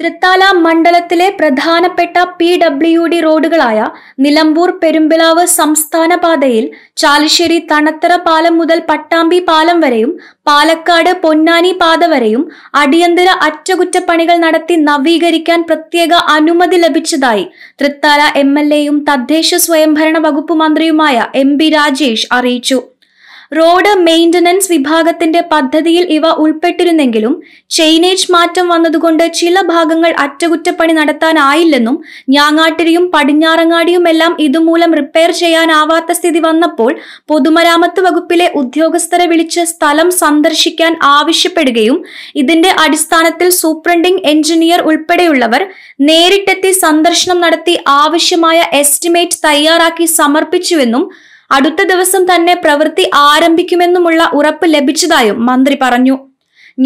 തൃത്താല മണ്ഡലത്തിലെ പ്രധാനപ്പെട്ട P W D റോഡുകളായ നിലമ്പൂർ പെരുമ്പിളാവ് സംസ്ഥാന പാതയിൽ ചാലിശ്ശേരി തണത്തറ പാലം മുതൽ പട്ടാമ്പി പാലം വരെയും പാലക്കാട് പൊന്നാനി പാത വരെയും അടിയന്തര അറ്റകുറ്റപ്പണികൾ നടത്തി നവീകരിക്കാൻ പ്രത്യേക അനുമതി ലഭിച്ചതായി തൃത്താല എം എൽ എയും തദ്ദേശ സ്വയംഭരണ വകുപ്പ് മന്ത്രിയുമായ എം ബി രാജേഷ് അറിയിച്ചു. റോഡ് മെയിന്റനൻസ് വിഭാഗത്തിന്റെ പദ്ധതിയിൽ ഇവ ഉൾപ്പെട്ടിരുന്നെങ്കിലും ചെയിനേജ് മാറ്റം വന്നതുകൊണ്ട് ചില ഭാഗങ്ങൾ അറ്റകുറ്റപ്പണി നടത്താനായില്ലെന്നും ഞാങ്ങാട്ടിരിയും പടിഞ്ഞാറങ്ങാടിയുമെല്ലാം ഇതുമൂലം റിപ്പയർ ചെയ്യാനാവാത്ത സ്ഥിതി വന്നപ്പോൾ പൊതുമരാമത്ത് വകുപ്പിലെ ഉദ്യോഗസ്ഥരെ വിളിച്ച് സ്ഥലം സന്ദർശിക്കാൻ ആവശ്യപ്പെടുകയും ഇതിന്റെ അടിസ്ഥാനത്തിൽ സൂപ്രണ്ടിംഗ് എഞ്ചിനീയർ ഉൾപ്പെടെയുള്ളവർ നേരിട്ടെത്തി സന്ദർശനം നടത്തി ആവശ്യമായ എസ്റ്റിമേറ്റ് തയ്യാറാക്കി സമർപ്പിച്ചുവെന്നും അടുത്ത ദിവസം തന്നെ പ്രവൃത്തി ആരംഭിക്കുമെന്നുമുള്ള ഉറപ്പ് ലഭിച്ചതായും മന്ത്രി പറഞ്ഞു.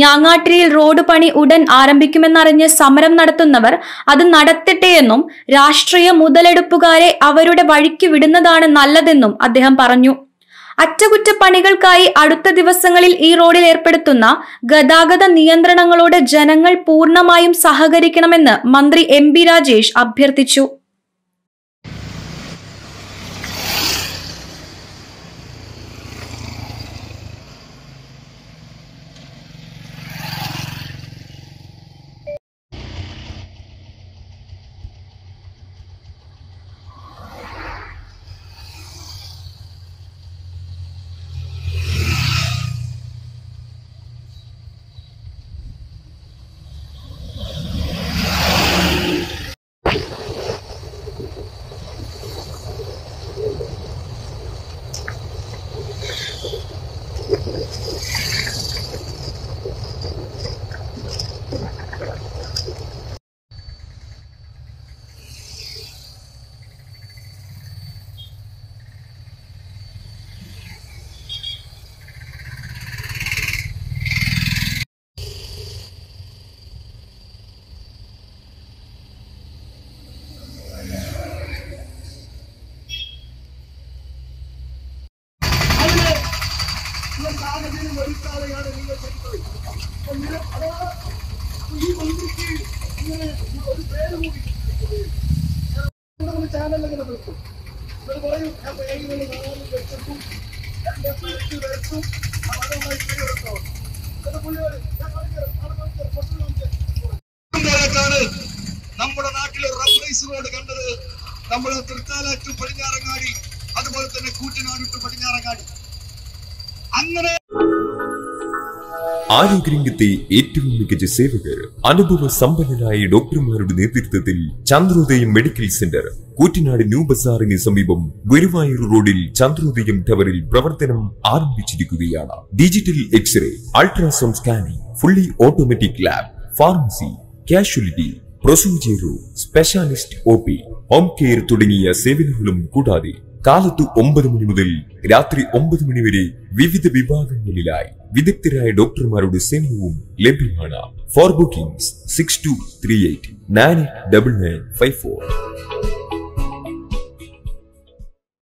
ഞാങ്ങാട്ടിരിയിൽ റോഡ് പണി ഉടൻ ആരംഭിക്കുമെന്നറിഞ്ഞ് സമരം നടത്തുന്നവർ അത് നടത്തട്ടെയെന്നും രാഷ്ട്രീയ മുതലെടുപ്പുകാരെ അവരുടെ വഴിക്ക് വിടുന്നതാണ് നല്ലതെന്നും അദ്ദേഹം പറഞ്ഞു. അറ്റകുറ്റപ്പണികൾക്കായി അടുത്ത ദിവസങ്ങളിൽ ഈ റോഡിൽ ഏർപ്പെടുത്തുന്ന ഗതാഗത നിയന്ത്രണങ്ങളോട് ജനങ്ങൾ പൂർണമായും സഹകരിക്കണമെന്ന് മന്ത്രി എം രാജേഷ് അഭ്യർത്ഥിച്ചു. ああ。സാഹചര്യം ഒരുക്കാതെയാണ് നിങ്ങൾ ചെയ്തത് ഈ മന്ത്രിക്ക് ഇങ്ങനെ ഒരു പേര് കൂടി ചാനലിങ്ങനെ നിർത്തും പറയും ഞാൻ ഞാൻ നമ്മുടെ നാട്ടിലെ റബ്ബറൈസ് റോഡ് കണ്ടത്. നമ്മൾ തൃത്താല പടിഞ്ഞാറങ്ങാടി അതുപോലെ തന്നെ കൂറ്റനാട് പടിഞ്ഞാറങ്ങാടി. അങ്ങനെ ആരോഗ്യരംഗത്തെ ഏറ്റവും മികച്ച സേവകർ അനുഭവ സമ്പന്നരായ ഡോക്ടർമാരുടെ നേതൃത്വത്തിൽ Chandrodayam medical centre Koottanad new ബസാറിന് സമീപം ഗുരുവായൂർ റോഡിൽ ചന്ദ്രോദയം ടവറിൽ പ്രവർത്തനം ആരംഭിച്ചിരിക്കുകയാണ്. Digital X-ray ultrasound scanning fully automatic lab pharmacy casualty procedure room specialist O home care തുടങ്ങിയ സേവനങ്ങളും കൂടാതെ കാലത്ത് ഒമ്പത് മണി മുതൽ രാത്രി ഒമ്പത് മണി വരെ വിവിധ വിഭാഗങ്ങളിലായി വിദഗ്ധരായ ഡോക്ടർമാരുടെ സേവനവും ലഭ്യമാണ്. For bookings six two three eight nine eight double nine five four.